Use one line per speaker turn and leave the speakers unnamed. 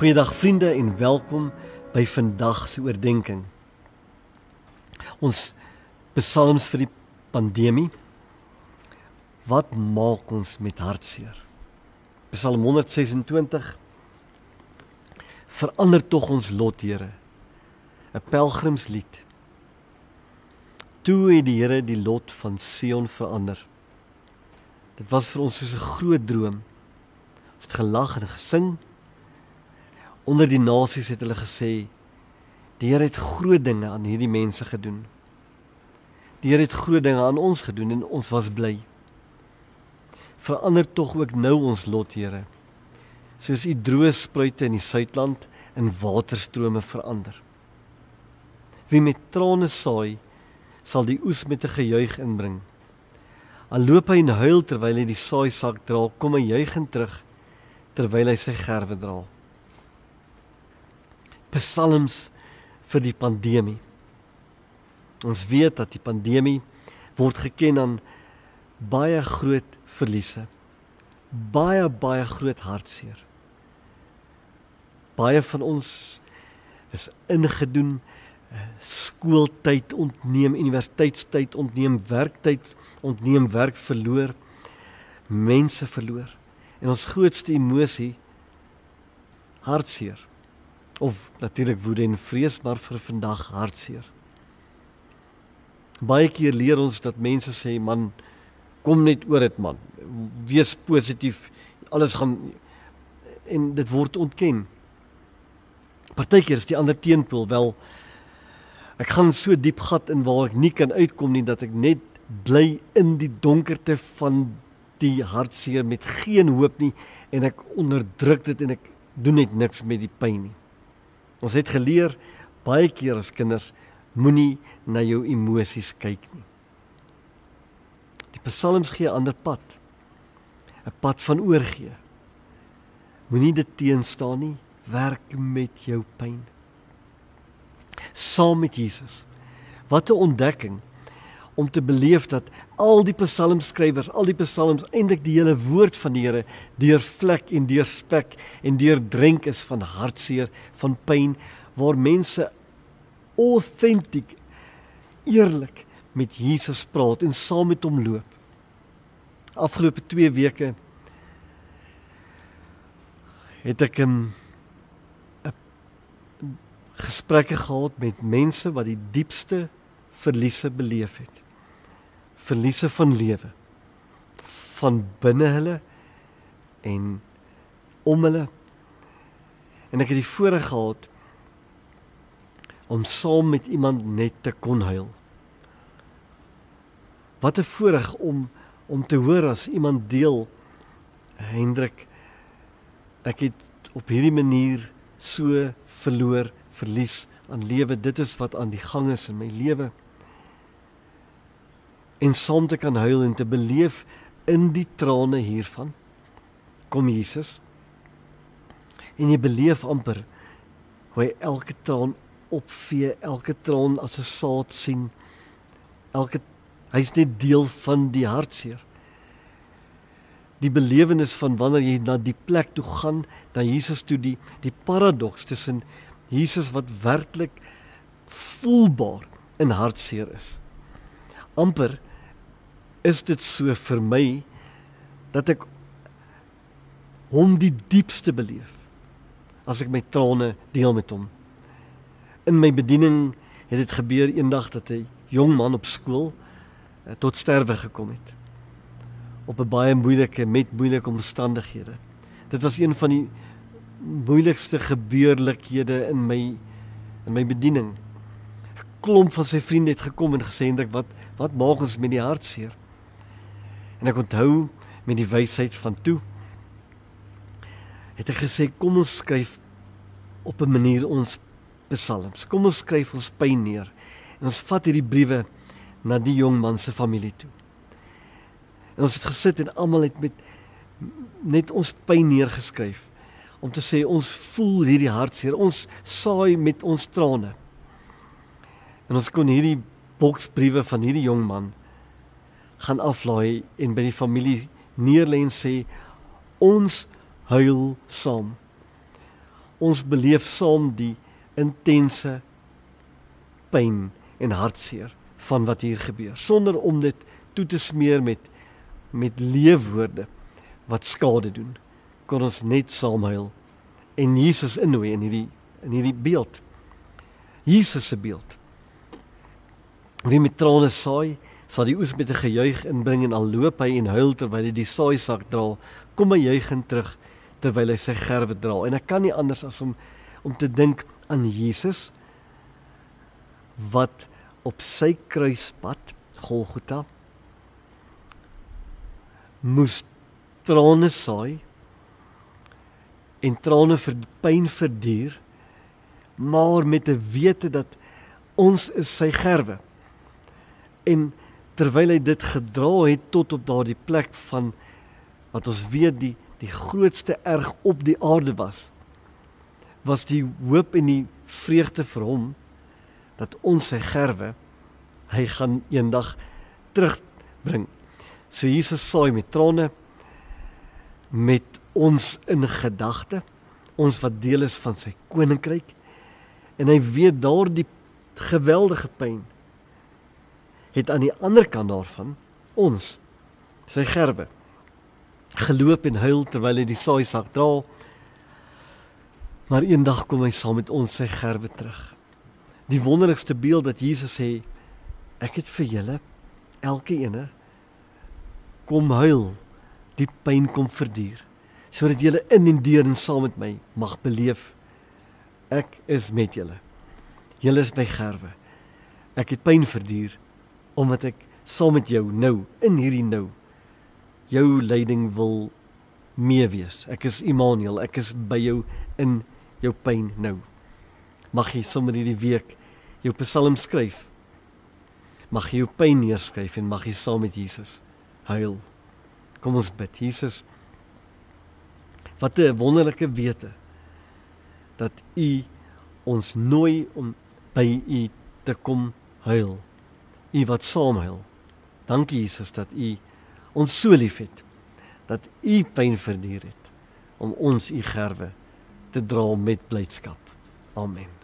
Goeiedag vriende en welkom by vandag se oordeenking. Ons psalms vir die pandemie. Wat maak ons met hartseer? Psalm 126 Verander tog ons lot, Here. 'n Pelgrimslied. Toe het die Here die lot van Sion verander. Dit was vir ons soos 'n groot droom. Ons het gelag en gesing onder die nasies het hulle gesê die Here het groot dinge aan hierdie mense gedoen. Die Here het groot dinge aan ons gedoen en ons was bly. Verander tog ook nou ons lot, Here. Soos u droë spruite in die suidland in waterstrome verander. Wie met trane saai, sal die oes met 'n gejuig inbring. Al loop hy en huil terwyl hy die saaisak dra, kom hy juigend terug terwyl hy sy gerwe dra psalms vir die pandemie. Ons weet dat die pandemie word geken aan baie groot verliese. Baie baie groot hartseer. Baie van ons is ingedoen eh, skooltyd ontneem, universiteitstyd ontneem, werktyd ontneem, werk verloor, mense verloor. En ons grootste emosie hartseer of natuurlik woede en vrees maar vir vandag hartseer. Baie keer leer ons dat mense sê man kom net oor dit man. Wees positief. Alles gaan en dit word ontken. Partykeer is die ander teenpool wel ek gaan so diep gat in waar ek nie kan uitkom nie dat ek net bly in die donkerte van die hartseer met geen hoop nie en ek onderdruk dit en ek doen net niks met die pyn nie. Ons het geleer baie keer as kinders moenie na jou emosies kyk nie. Die psalms gee 'n ander pad. 'n Pad van oorgee. Moenie dit teenstaan nie, werk met jou pyn. Saam met Jesus. Wat 'n ontdekking om te beleef dat al die psalmskrywers, al die psalms eintlik die hele woord van die Here deur vlek en deur spek en deur drink is van hartseer, van pyn waar mense authentic eerlik met Jesus praat en saam met hom loop. Afgelope 2 weke het ek 'n gesprekke gehad met mense wat die diepste verliese beleef het verliese van lewe van binne hulle en om hulle en ek het die voorreg gehad om saam met iemand net te kon huil. Wat 'n voorreg om om te hoor as iemand deel Hendrik ek het op hierdie manier so verloor, verlies aan lewe. Dit is wat aan die gang is in my lewe en saam te kan huil en te beleef in die trane hiervan. Kom Jesus. En jy beleef amper hoe hy elke traan opvee elke traan as 'n saad sien. Elke hy's net deel van die hartseer. Die belewenis van wanneer jy na die plek toe gaan na Jesus toe die die paradoks tussen Jesus wat werklik voelbaar in hartseer is. Amper is dit so vir my dat ek hom die diepste beleef as ek my trane deel met hom. In my bediening het dit gebeur eendag dat 'n jong man op skool uh, tot sterwe gekom het. Op 'n baie moeilike met moeilike omstandighede. Dit was een van die moeilikste gebeurlikhede in my in my bediening. 'n Klomp van sy vriende het gekom en gesê Hendrik, wat wat maak ons met die hartseer? En ek onthou met die wysheid van toe het hy gesê kom ons skryf op 'n manier ons psalms. Kom ons skryf ons pyn neer. En ons vat hierdie briewe na die jong man se familie toe. En ons het gesit en almal het met net ons pyn neergeskryf om te sê ons voel hierdie hartseer. Ons saai met ons trane. En ons kon hierdie boksbriewe van hierdie jong man gaan aflaai en by die familie neerlê en sê ons huil saam. ons beleef saam die intense pyn en hartseer van wat hier gebeur. Sonder om dit toe te smeer met met leefwoorde wat skade doen kon ons net saam huil. En Jesus innooi in hierdie in hierdie beeld. Jesus se beeld. Wie met trane saai sal die oes met 'n gejuig inbring en al loop hy en huil terwyl hy die saaisak dra kom hy juigend terug terwyl hy sy gerwe dra en ek kan nie anders as om om te dink aan Jesus wat op sy kruispad Golgotha moes trane saai en trane vir pyn verduur maar met 'n wete dat ons is sy gerwe. En terwyl hy dit gedra het tot op daardie plek van wat ons weet die die grootste erg op die aarde was was die hoop en die vreugde vir hom dat ons sy gerwe hy gaan eendag terugbring. So Jesus saai met trane met ons in gedagte, ons wat deel is van sy koninkryk en hy weet daardie geweldige pyn het aan die ander kant daarvan ons sy gerwe geloop en huil terwyl hy die saaisak dra maar eendag kom hy saam met ons sy gerwe terug. Die wonderlikste beeld dat Jesus sê ek het vir julle elke ene kom huil die pyn kom verduur sodat julle in en deur en saam met my mag beleef. Ek is met julle. Julle is by gerwe. Ek het pyn verduur omdat ek saam met jou nou in hierdie nou jou lyding wil meewees ek is Immanuel ek is by jou in jou pyn nou mag jy sommer hierdie week jou psalm skryf. Mag jy jou pyn neerskryf en mag jy saam met Jesus huil. Kom ons bid. Jesus, wat 'n wonderlike wete dat U ons nooi om by U te kom huil. U wat saam huil. Dankie Jesus dat U ons so liefhet dat U pyn verduur het om ons U gerwe te dra met blydskap. Amen.